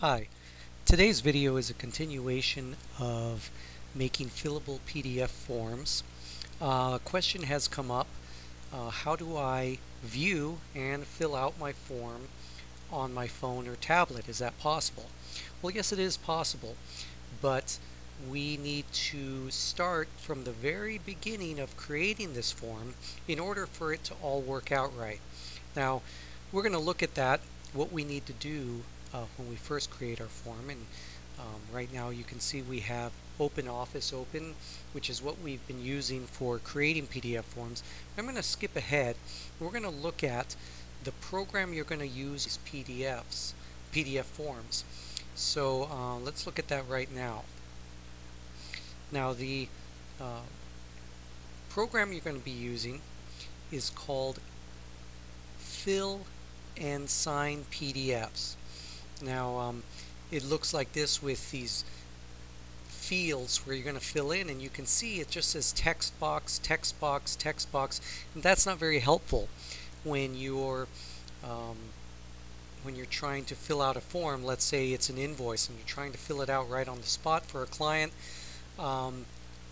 Hi, today's video is a continuation of making fillable PDF forms. Uh, a question has come up, uh, how do I view and fill out my form on my phone or tablet? Is that possible? Well yes it is possible, but we need to start from the very beginning of creating this form in order for it to all work out right. Now we're going to look at that, what we need to do when we first create our form and um, right now you can see we have Open Office open which is what we've been using for creating PDF forms. I'm going to skip ahead. We're going to look at the program you're going to use is PDFs, PDF forms. So uh, let's look at that right now. Now the uh, program you're going to be using is called Fill and Sign PDFs. Now um, it looks like this with these fields where you're going to fill in and you can see it just says text box, text box, text box and that's not very helpful when you're um, when you're trying to fill out a form. Let's say it's an invoice and you're trying to fill it out right on the spot for a client um,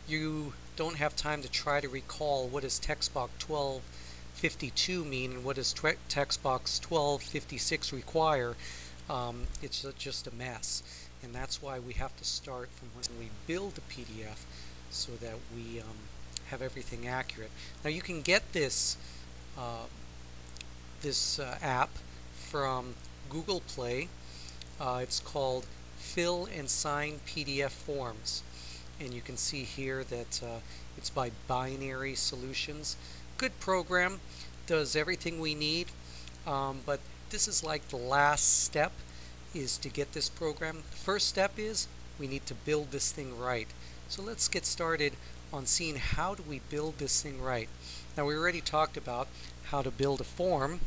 you don't have time to try to recall what does text box 1252 mean and what does text box 1256 require um, it's just a mess. And that's why we have to start from when we build a PDF so that we um, have everything accurate. Now you can get this uh, this uh, app from Google Play. Uh, it's called Fill and Sign PDF Forms. And you can see here that uh, it's by Binary Solutions. Good program, does everything we need, um, but this is like the last step is to get this program. The first step is we need to build this thing right. So let's get started on seeing how do we build this thing right. Now we already talked about how to build a form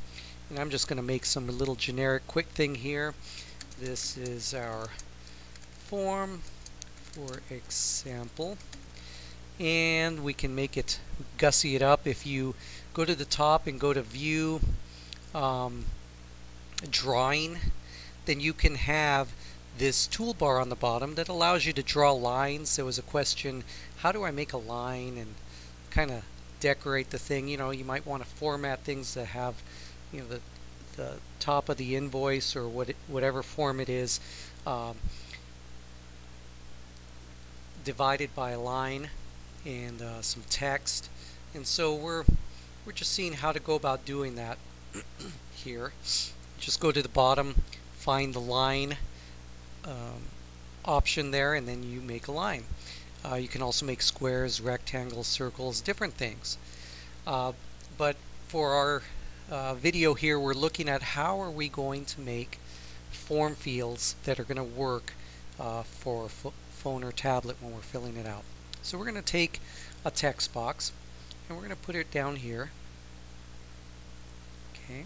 and I'm just going to make some little generic quick thing here. This is our form for example and we can make it gussy it up if you go to the top and go to view um, drawing, then you can have this toolbar on the bottom that allows you to draw lines. There was a question, how do I make a line and kind of decorate the thing? You know, you might want to format things that have, you know, the, the top of the invoice or what it, whatever form it is um, divided by a line and uh, some text. And so we're we're just seeing how to go about doing that here just go to the bottom, find the line um, option there, and then you make a line. Uh, you can also make squares, rectangles, circles, different things. Uh, but for our uh, video here, we're looking at how are we going to make form fields that are going to work uh, for phone or tablet when we're filling it out. So we're going to take a text box and we're going to put it down here. Okay,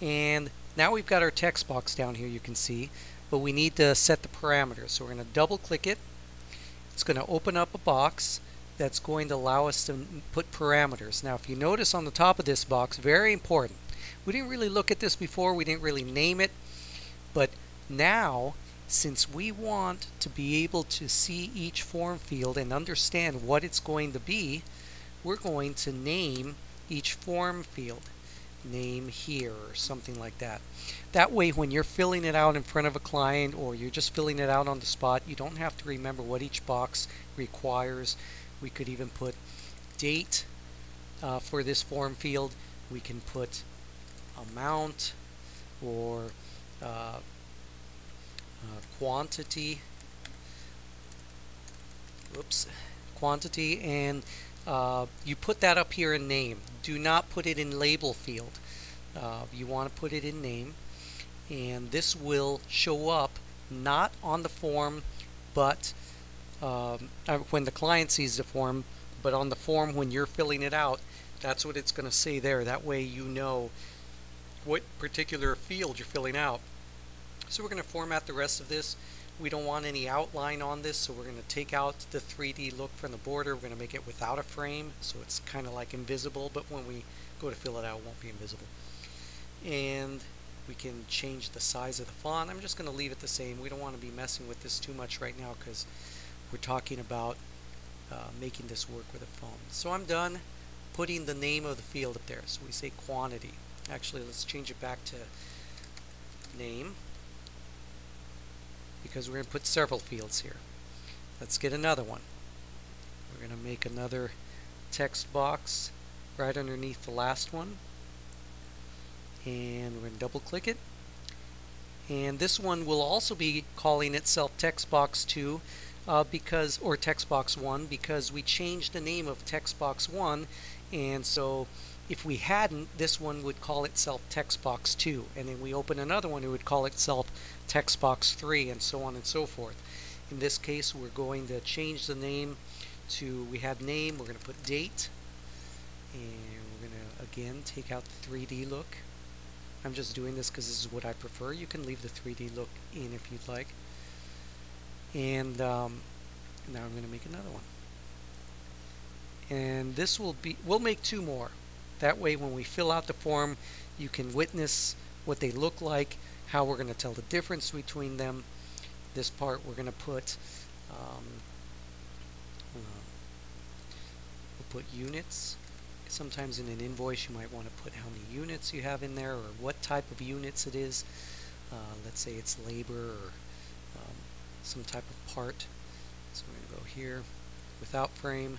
and now we've got our text box down here you can see, but we need to set the parameters. So we're going to double click it. It's going to open up a box that's going to allow us to put parameters. Now if you notice on the top of this box, very important, we didn't really look at this before, we didn't really name it, but now since we want to be able to see each form field and understand what it's going to be, we're going to name each form field name here or something like that. That way when you're filling it out in front of a client or you're just filling it out on the spot, you don't have to remember what each box requires. We could even put date uh, for this form field. We can put amount or uh, uh, quantity oops quantity and uh, you put that up here in name. Do not put it in label field. Uh, you want to put it in name. And this will show up not on the form but um, uh, when the client sees the form but on the form when you're filling it out that's what it's going to say there. That way you know what particular field you're filling out. So we're going to format the rest of this we don't want any outline on this, so we're going to take out the 3D look from the border. We're going to make it without a frame, so it's kind of like invisible, but when we go to fill it out, it won't be invisible. And we can change the size of the font. I'm just going to leave it the same. We don't want to be messing with this too much right now because we're talking about uh, making this work with a phone. So I'm done putting the name of the field up there. So we say quantity. Actually, let's change it back to name because we're going to put several fields here. Let's get another one. We're going to make another text box right underneath the last one and we're going to double click it and this one will also be calling itself text box 2 uh, because or text box 1 because we changed the name of text box 1 and so if we hadn't this one would call itself text box 2 and then we open another one it would call itself text box 3 and so on and so forth in this case we're going to change the name to we have name we're going to put date and we're going to again take out the 3D look I'm just doing this because this is what I prefer. You can leave the 3D look in if you'd like. And um, now I'm going to make another one. And this will be, we'll make two more. That way when we fill out the form, you can witness what they look like, how we're going to tell the difference between them. This part we're going to put, um, uh, we'll put units Sometimes in an invoice you might want to put how many units you have in there or what type of units it is. Uh, let's say it's labor or um, some type of part. So we're going to go here, without frame,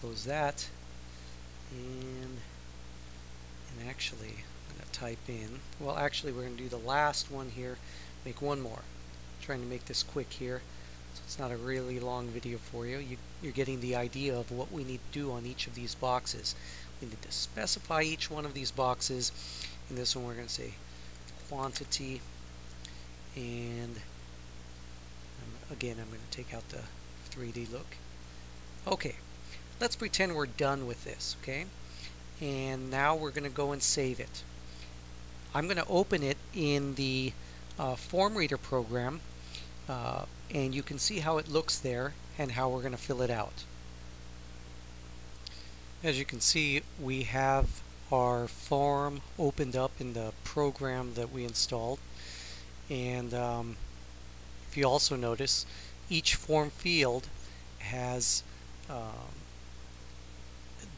close that, and, and actually I'm going to type in, well actually we're going to do the last one here, make one more. I'm trying to make this quick here. So it's not a really long video for you. you. You're getting the idea of what we need to do on each of these boxes. We need to specify each one of these boxes. In this one we're going to say quantity and again I'm going to take out the 3D look. Okay, let's pretend we're done with this, okay? And now we're going to go and save it. I'm going to open it in the uh, form reader program uh, and you can see how it looks there and how we're going to fill it out. As you can see we have our form opened up in the program that we installed and um, if you also notice each form field has um,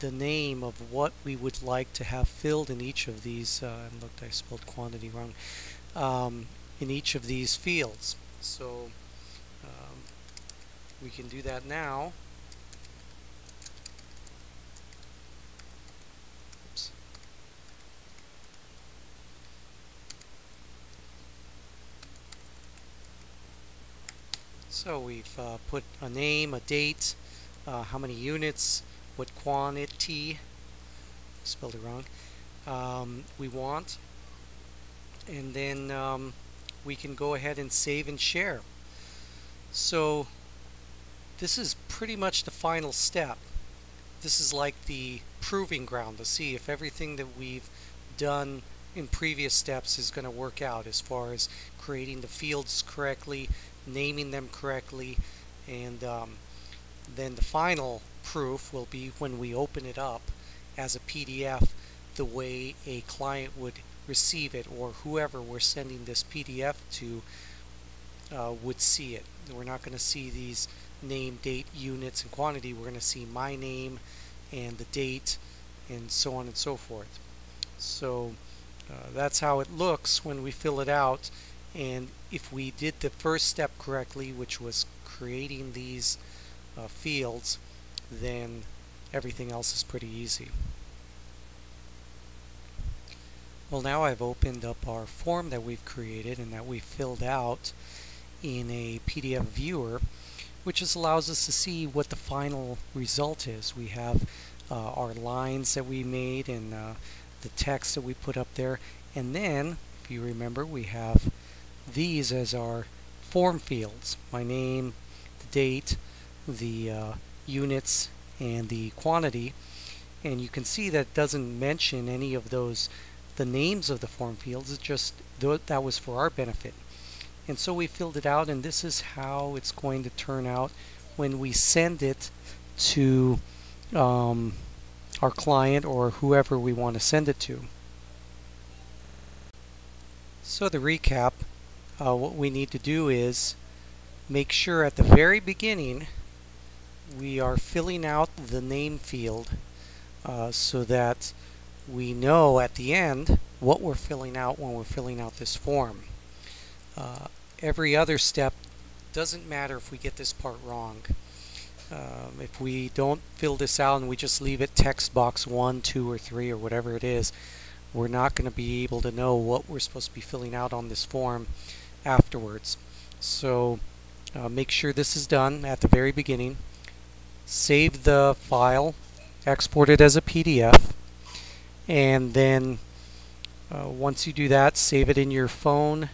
the name of what we would like to have filled in each of these uh, and looked I spelled quantity wrong um, in each of these fields so um, we can do that now. Oops. So we've uh, put a name, a date, uh, how many units, what quantity, spelled it wrong, um, we want, and then um, we can go ahead and save and share. So this is pretty much the final step. This is like the proving ground to see if everything that we've done in previous steps is going to work out as far as creating the fields correctly, naming them correctly, and um, then the final proof will be when we open it up as a PDF the way a client would receive it or whoever we're sending this PDF to uh, would see it. We're not going to see these name, date, units, and quantity. We're going to see my name and the date and so on and so forth. So uh, that's how it looks when we fill it out and if we did the first step correctly which was creating these uh, fields then everything else is pretty easy. Well now I've opened up our form that we've created and that we filled out in a PDF viewer which just allows us to see what the final result is. We have uh, our lines that we made and uh, the text that we put up there and then if you remember we have these as our form fields my name the date the uh, units and the quantity and you can see that doesn't mention any of those the names of the form fields. It's just that was for our benefit. And so we filled it out and this is how it's going to turn out when we send it to um, our client or whoever we want to send it to. So to recap, uh, what we need to do is make sure at the very beginning we are filling out the name field uh, so that we know at the end what we're filling out when we're filling out this form. Uh, every other step doesn't matter if we get this part wrong. Um, if we don't fill this out and we just leave it text box 1, 2, or 3 or whatever it is, we're not going to be able to know what we're supposed to be filling out on this form afterwards. So uh, make sure this is done at the very beginning. Save the file, export it as a PDF, and then uh, once you do that, save it in your phone,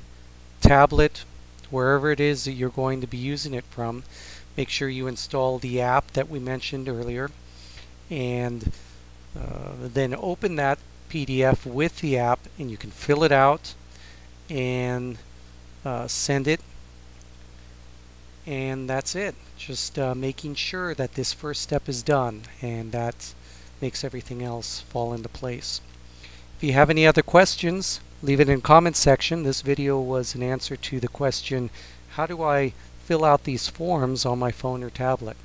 tablet, wherever it is that you're going to be using it from. Make sure you install the app that we mentioned earlier and uh, then open that PDF with the app and you can fill it out and uh, send it and that's it. Just uh, making sure that this first step is done and that makes everything else fall into place. If you have any other questions leave it in comment section. This video was an answer to the question how do I fill out these forms on my phone or tablet